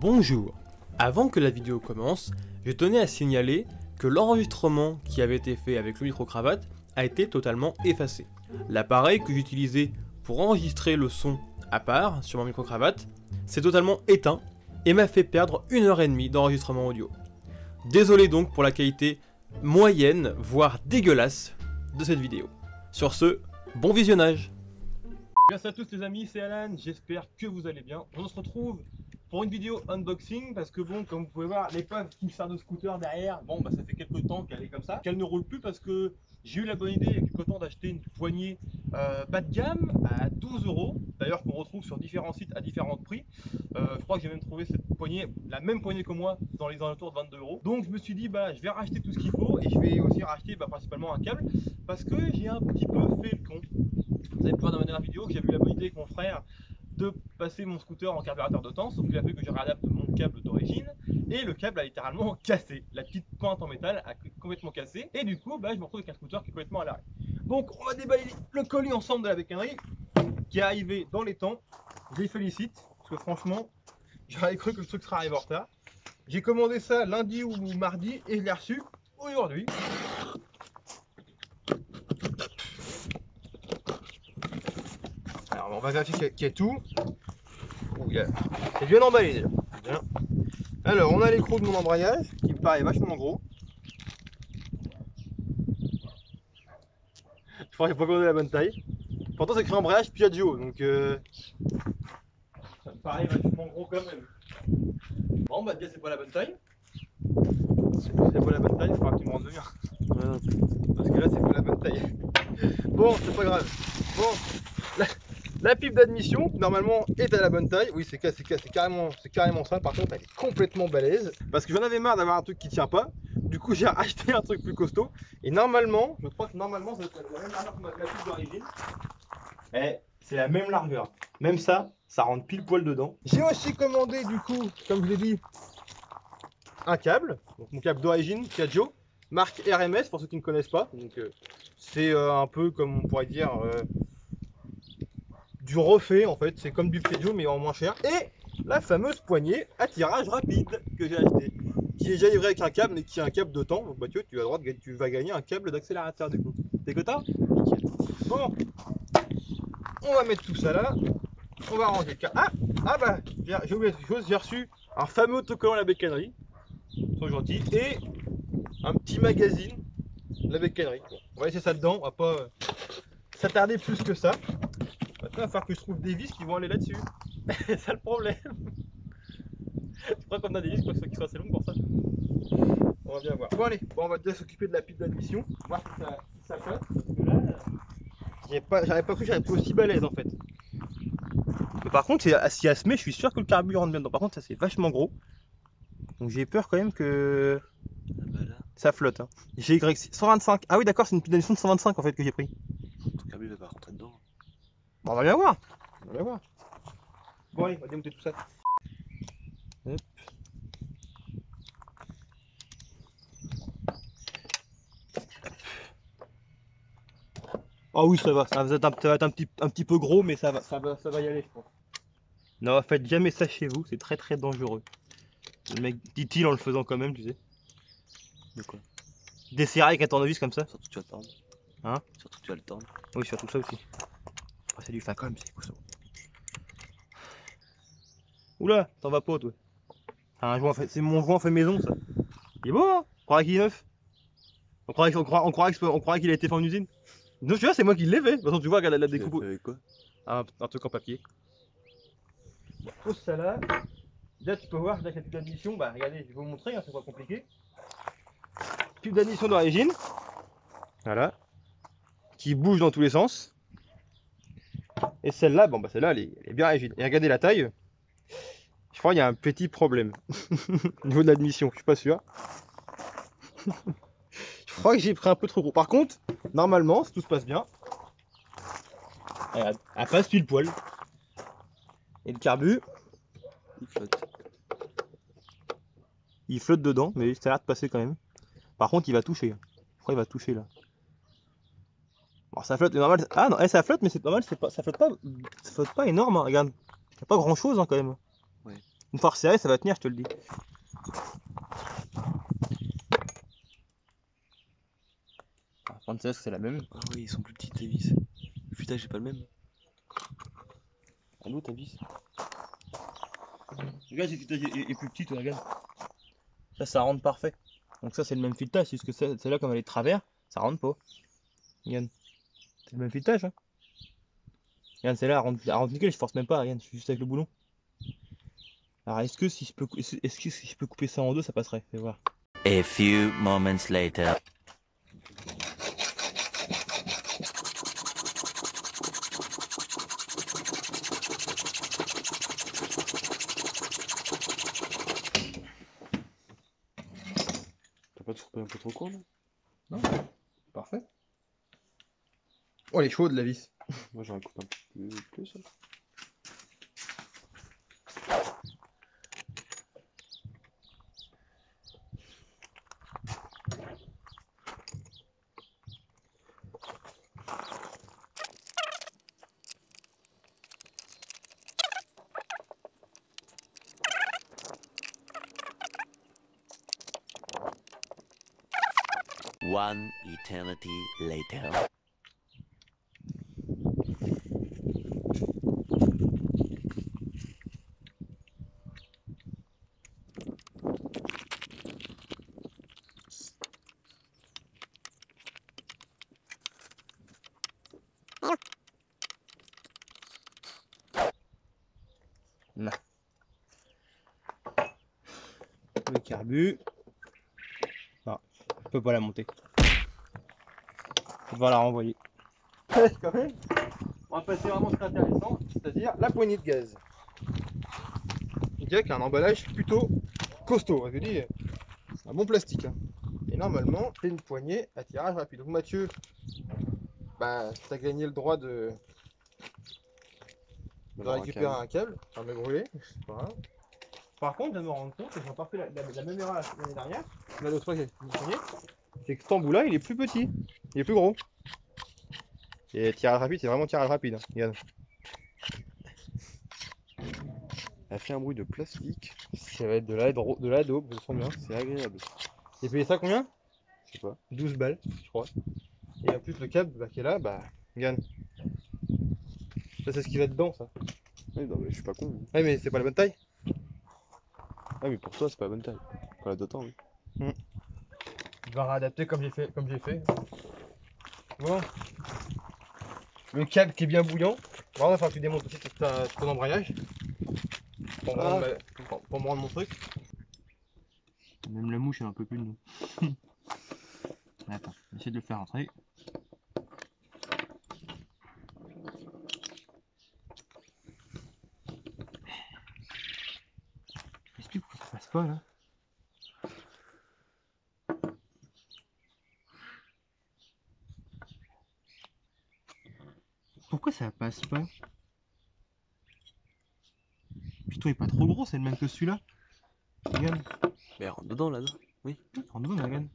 Bonjour. Avant que la vidéo commence, je tenais à signaler que l'enregistrement qui avait été fait avec le micro-cravate a été totalement effacé. L'appareil que j'utilisais pour enregistrer le son à part sur mon micro-cravate s'est totalement éteint et m'a fait perdre une heure et demie d'enregistrement audio. Désolé donc pour la qualité moyenne, voire dégueulasse de cette vidéo. Sur ce, bon visionnage Merci à tous les amis, c'est Alan, j'espère que vous allez bien. On se retrouve pour une vidéo unboxing parce que bon, comme vous pouvez voir, l'épave qui me sert de scooter derrière, bon bah ça fait quelques temps qu'elle est comme ça, qu'elle ne roule plus parce que j'ai eu la bonne idée il y a quelques temps d'acheter une poignée euh, bas de gamme à 12 euros, d'ailleurs qu'on retrouve sur différents sites à différents prix. Euh, je crois que j'ai même trouvé cette poignée, la même poignée que moi, dans les alentours de 22 euros. Donc je me suis dit bah je vais racheter tout ce qu'il faut et je vais aussi racheter bah, principalement un câble parce que j'ai un petit peu fait le con. Vous avez pu voir dans ma dernière vidéo que j'ai eu la bonne idée avec mon frère de passer mon scooter en carburateur de temps, sauf qu'il a fallu que je réadapte mon câble d'origine, et le câble a littéralement cassé. La petite pointe en métal a complètement cassé, et du coup, bah, je me retrouve avec un scooter qui est complètement à l'arrêt. Donc, on va déballer le colis ensemble de la bécannerie, qui est arrivé dans les temps. Je les félicite, parce que franchement, j'aurais cru que le truc serait arrivé en retard. J'ai commandé ça lundi ou mardi, et je l'ai reçu aujourd'hui. Alors, on va vérifier qu'il y, a tout. C'est bien emballé déjà. Bien. Alors, on a l'écrou de mon embrayage qui me paraît vachement gros. Je crois qu'il faut commandé la bonne taille. Pourtant, c'est écrit embrayage Piaggio donc euh... ça me paraît vachement gros quand même. Bon, bah, déjà, c'est pas la bonne taille. C'est pas la bonne taille, il faudra que tu me rendes bien. Parce que là, c'est pas la bonne taille. Bon, c'est pas grave. Bon, la pipe d'admission, normalement, est à la bonne taille. Oui, c'est carrément, carrément ça. Par contre, elle est complètement balèze. Parce que j'en avais marre d'avoir un truc qui tient pas. Du coup, j'ai acheté un truc plus costaud. Et normalement, je crois que normalement, ça doit être la même largeur que ma pipe d'origine. Eh, c'est la même largeur. Même ça, ça rentre pile poil dedans. J'ai aussi commandé, du coup, comme je l'ai dit, un câble. Donc, mon câble d'origine, Piaggio. Marque RMS, pour ceux qui ne connaissent pas. Donc, euh, c'est euh, un peu comme on pourrait dire. Euh, du refait en fait, c'est comme du Piaggio mais en moins cher. Et la fameuse poignée à tirage rapide que j'ai acheté, qui est déjà livré avec un câble mais qui a un câble de temps. Donc bah tu, vas droit, tu vas gagner un câble d'accélérateur du coup. T'es content Bon, on va mettre tout ça là. On va ranger le. Ah, ah bah, j'ai oublié quelque chose, j'ai reçu un fameux autocollant à la bécannerie. Trop gentil. Et un petit magazine, la bécannerie. Bon, on va laisser ça dedans, on va pas euh, s'attarder plus que ça. Maintenant, il va falloir que je trouve des vis qui vont aller là-dessus. c'est ça le problème. je crois qu'on a des vis qui sont assez longues pour ça? On va bien voir. Bon, allez, bon, on va déjà s'occuper de la pipe d'admission. Voir si ça, si ça passe. Parce que là, j'avais pas, pas cru que j'allais être aussi balèze en fait. Mais par contre, si elle se met, je suis sûr que le carburant rentre bien dedans. Par contre, ça c'est vachement gros. Donc j'ai peur quand même que ça flotte. Hein. J'ai Y 125. Ah oui, d'accord, c'est une pipe d'admission de 125 en fait que j'ai pris. Ton carburant va pas rentrer dedans. Bon, on va bien voir. On va bien voir. Bon, allez, on va démonter tout ça. Hop. Ah oui, ça va, ça va être, un, ça va être un, petit, un petit peu gros, mais ça va, ça va, ça va y aller, je pense. Non, faites jamais ça chez vous, c'est très très dangereux. Le mec dit-il en le faisant quand même, tu sais. De quoi? Desserrer avec un tournevis comme ça Surtout tu vas le tendre. Hein? Surtout tu vas le tendre. Oui, surtout ça aussi. Oh, c'est du fin comme c'est costaud. Oula, t'en vas pas toi. Un joint fait, c'est mon joint fait maison ça. Il est beau hein On croirait qu'il est neuf. On croirait, on croirait, on croirait, on croirait qu'il a été fait en usine. Non, tu vois, c'est moi qui l'ai fait. De toute façon, tu vois, regarde la, la découpe. Avec quoi Un, un, truc en papier. Pose ça là. Là, tu peux voir, là, la pub d'admission. Bah, regardez, je vais vous montrer, hein, c'est pas compliqué. Pub d'admission d'origine. Voilà. Qui bouge dans tous les sens. Et celle-là, bon bah celle-là, elle, elle, est bien rigide. Et regardez la taille. Je crois qu'il y a un petit problème au niveau de l'admission, je suis pas sûr. je crois que j'ai pris un peu trop gros. Par contre, normalement, si tout se passe bien, elle, elle passe pile poil. Et le carbu, Il flotte. il flotte dedans, mais ça a l'air de passer quand même. Par contre, il va toucher. Je crois qu'il va toucher là. Bon, ça flotte, c'est normal. Ah non, eh, ça flotte, mais c'est normal, c'est pas, ça flotte pas, ça flotte pas énorme. hein. Regarde, y a pas grand chose hein, quand même. Ouais. Une fois resserré, ça va tenir, je te le dis. Ah, c'est la même. Ah oui, ils sont plus petites tes vis. Le futage est pas le même. Allô ta vis Regarde, filetage est, est plus petite, regarde. Ça, ça rentre parfait. Donc ça, c'est le même filetage, c'est juste que celle-là, comme elle est de travers, ça rentre pas. Regarde. C'est le même filetage, hein. Regarde, celle-là, elle rentre, elle rentre nickel, je force même pas, regarde, je suis juste avec le boulon. Alors, est-ce que si je peux, est-ce que si je peux couper ça en deux, ça passerait? Fais voir. A few moments later. T'as pas coupé un peu trop court là? Parfait. Oh, elle est chaude, la vis. Moi j'aurais coupé un peu plus. plus hein. One eternity later. Carbu. Non, je peux pas la monter. Je vais la renvoyer. quand même, on va passer vraiment ce qui est intéressant, c'est-à-dire la poignée de gaz. Gars qui a un emballage plutôt costaud, je vous dis, c'est un bon plastique. hein. Et normalement, c'est une poignée à tirage rapide. Donc Mathieu, bah, tu as gagné le droit de, un récupérer câble. un câble, ça me brûler, c'est pas grave. Par contre, de me rendre compte que j'ai pas fait la, la- la même erreur l'année dernière. Là, l'autre fois. C'est que cet embout-là, il est plus petit, il est plus gros. Et tirage rapide, c'est vraiment tirage rapide. hein. Regarde. Elle fait un bruit de plastique. Ça va être de la, de la daube, je sens bien. C'est agréable. Et payé ça combien? Je sais pas. 12 balles, je crois. Et en plus, le câble bah, qui est là, bah, regarde. Ça, c'est ce qui va dedans, ça. Oui, non, mais je suis pas con. Ouais, mais c'est pas la bonne taille. Ah, mais pour toi, c'est pas la bonne taille. Pour la d'autant, oui. Je vais réadapter comme j'ai fait. Comme j'ai fait. Bon. Le câble qui est bien bouillant. Bon, il va falloir que tu démontes aussi ton embrayage. Pour, me Ah. rendre, ma- pour- pour me rendre mon truc. Même la mouche, elle en peut plus de nous. Attends, j'essaie de le faire entrer. J'explique pourquoi ça passe pas là. Pourquoi ça passe pas? Putain, il est pas trop gros, c'est le même que celui-là. Regarde, Mais rentre dedans là, non? Rentre dedans, regarde.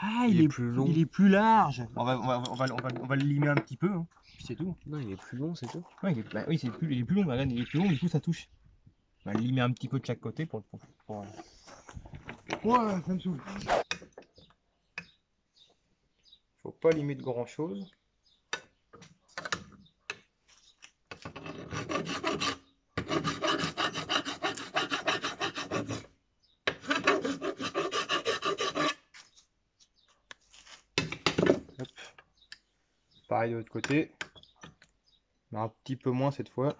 Ah, Il est plus long. Il est plus large. On va, on va, on va, on va, on va le limer un petit peu, hein. puis c'est tout. Non, il est plus long, c'est tout. Ouais, il est, bah oui, c'est plus, il est plus long, regarde, il est plus long, du coup ça touche. On va le limer un petit peu de chaque côté pour. pour, pour... Ouais, ça me saoule. Faut pas limer de grand chose. Hop. Pareil de l'autre côté. Mais un petit peu moins cette fois.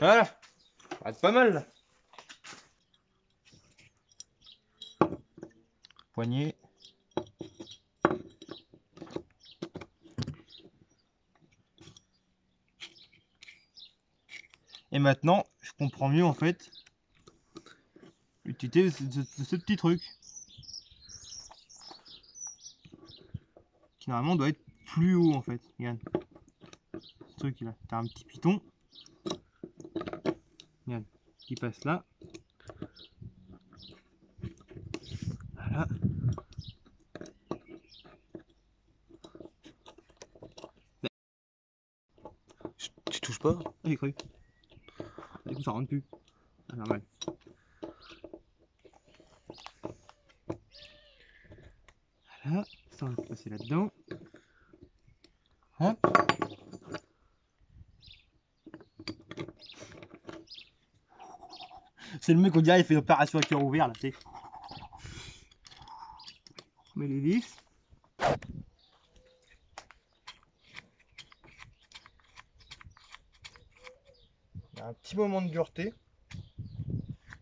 Voilà. Ça va être pas mal. Poignée. Et maintenant, je comprends mieux en fait l'utilité de ce petit truc. normalement doit être plus haut en fait. Regarde. Ce truc là, t'as un petit piton. Regarde, qui passe là. Voilà. Tu touches pas? Ah, j'ai cru. Du coup ça rentre plus. Ah, normal. Voilà ça on va passer là-dedans. Hop. C'est le mec, on dirait, il fait opération à cœur ouvert là, tu sais. On met les vis. Il y a un petit moment de dureté.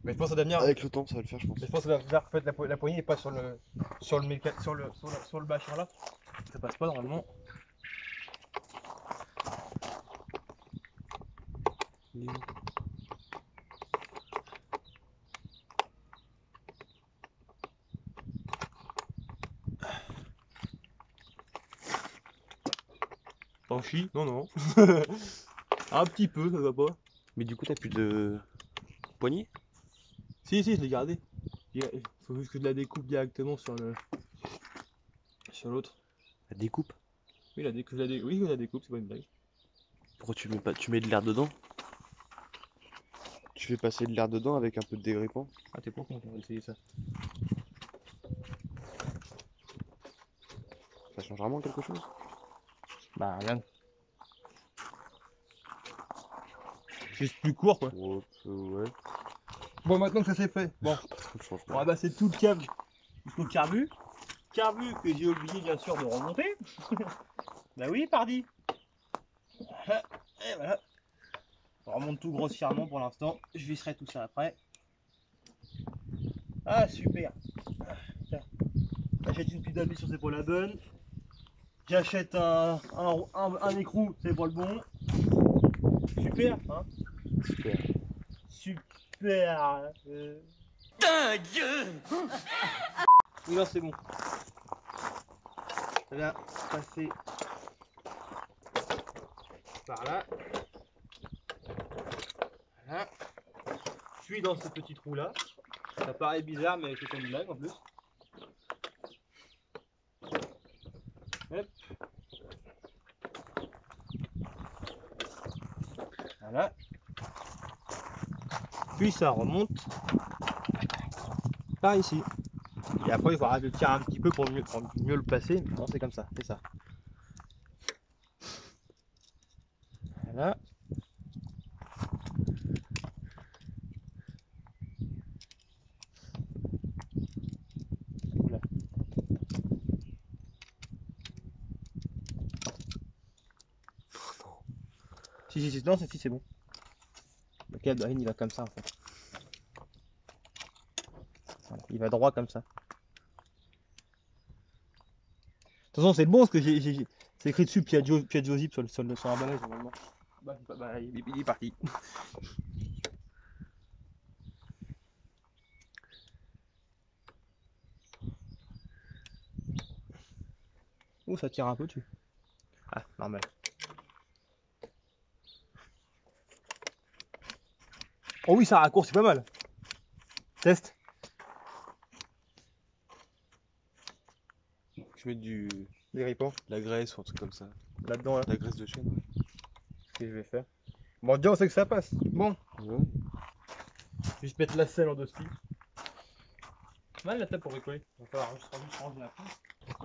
Mais je pense que ça doit venir. Avec le temps, ça va le faire, je pense. Mais je pense que ça doit venir, en fait, la, po- la poignée n'est pas sur le sur le méca- sur le sur le, sur le machin là. Ça passe pas normalement. T'en chies? Non non. un petit peu, ça va pas. Mais du coup, t'as plus de poignée? Si, si, je l'ai gardé. Il faut juste que je la découpe directement sur le. sur l'autre. La découpe Oui, la découpe, la dé- oui, je la découpe, c'est pas une blague. Pourquoi tu mets pas Tu mets de l'air dedans? Tu fais passer de l'air dedans avec un peu de dégrippant Ah, t'es pas con, on va essayer ça. Ça change vraiment quelque chose? Bah, rien. Juste plus court, quoi. Ouais, euh, ouais. Bon, maintenant que ça c'est fait, bon, on va passer tout le câble jusqu'au carbu. Carbu que j'ai oublié, bien sûr, de remonter. bah oui, pardi. Voilà, Et voilà. On remonte tout grossièrement pour l'instant. Je visserai tout ça après. Ah, super. J'achète une pile sur c'est pour la bonne. J'achète un, un, un, un écrou, c'est pour le bon. Super, hein Super. Oui, non, c'est bon. Va passer par là. Voilà. Je suis dans ce petit trou là. Ça paraît bizarre, mais c'est une blague en plus. Hop. Voilà. Ça remonte par ici. Et après, il faudra le tirer un petit peu pour mieux, pour mieux le placer. Non, c'est comme ça, c'est ça. Voilà. Si, si, si, non, si, c'est bon. Le câble il va comme ça en fait. Voilà, il va droit comme ça. De toute façon, c'est bon parce que j'ai, écrit dessus Piaggio, Piaggio Zip sur, le, sur, le, sur normalement. Bah, bah, bah, il, est- parti. Ouh, ça tire un peu dessus. Ah, normal. Oh oui, ça raccourcit pas mal. Test. Tu mets du... de Les ripons. la graisse ou un truc comme ça. Là-dedans, là. La graisse de chêne. ce que je vais faire. Bon, déjà, on sait que ça passe. Bon, Ouais. juste mettre la selle en dessus. Mal la table pour bricoler. Va falloir juste juste ranger la fin.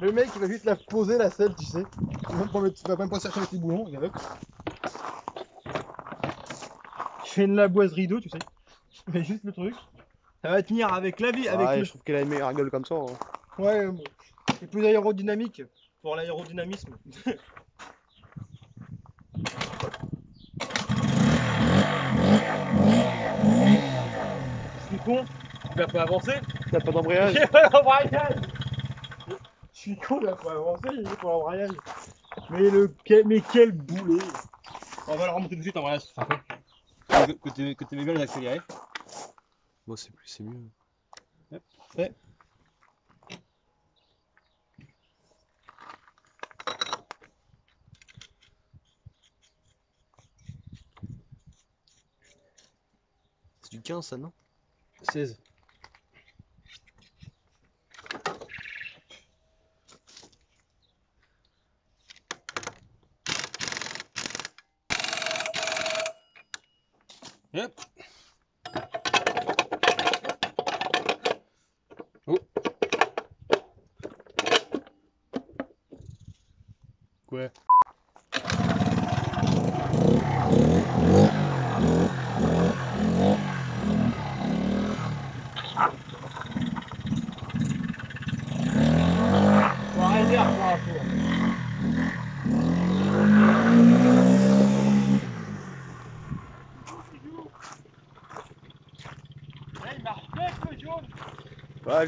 Le mec, il va juste la poser la selle, tu sais. Il va même pas, mettre- il va même pas chercher les petits boulons. Il va hop. Je fais une laboise rideau, tu sais. Je fais juste le truc. Ça va tenir avec la vie, avec Ouais, le... je trouve qu'elle a une meilleure gueule comme ça. hein. Ouais, bon. C'est plus aérodynamique pour l'aérodynamisme. Je suis con, il va pas avancer. T'as pas d'embrayage Il pas l'embrayage Je suis con, il va pas avancer, il est pour l'embrayage. Mais le quel, mais quel boulet On va le remonter tout de suite, l'embrayage, c'est sympa. Que, que t'aimais bien les accélérer. Moi, c'est plus, c'est mieux. Ouais. C'est du 15, ça, non? 16. Hop. Oh. Quoi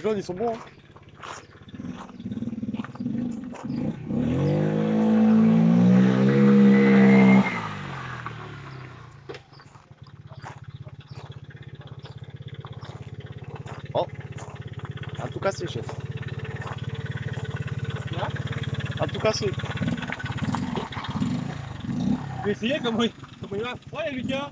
Ils sont bons. Hein. Oh, un tout cassé, chef. Un tout cassé. Je vais essayer comment il, comment va? Ouais, Lucas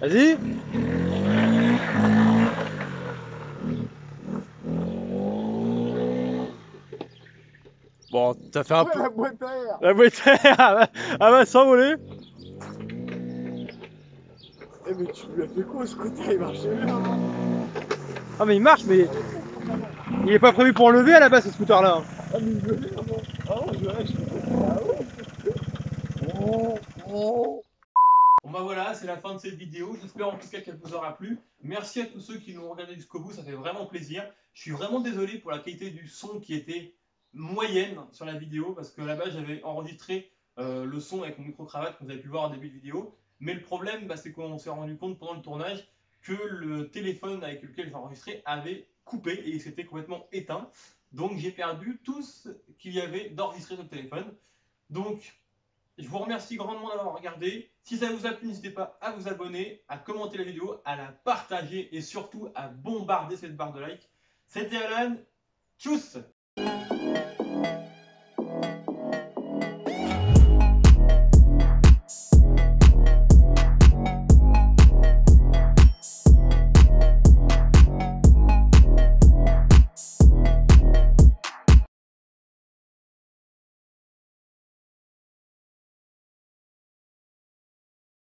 Vas-y. T'as fait un peu. La boîte à air La boîte à air, elle va- s'envoler. Eh mais tu lui as fait quoi ce scooter Il marchait bien Ah mais il marche mais il est pas prévu pour lever à la base ce scooter là. Ah mais je l'ai avant Ah je Ah Bon bah voilà, c'est la fin de cette vidéo. J'espère en tout cas qu'elle vous aura plu. Merci à tous ceux qui l'ont regardé jusqu'au bout, ça fait vraiment plaisir. Je suis vraiment désolé pour la qualité du son qui était moyenne sur la vidéo parce que là-bas j'avais enregistré euh, le son avec mon micro-cravate comme vous avez pu voir en début de vidéo. Mais le problème, bah, c'est qu'on s'est rendu compte pendant le tournage que le téléphone avec lequel j'ai enregistré avait coupé et il s'était complètement éteint. Donc j'ai perdu tout ce qu'il y avait d'enregistré sur le téléphone. Donc je vous remercie grandement d'avoir regardé. Si ça vous a plu, n'hésitez pas à vous abonner, à commenter la vidéo, à la partager et surtout à bombarder cette barre de like. C'était Alan. Tchuss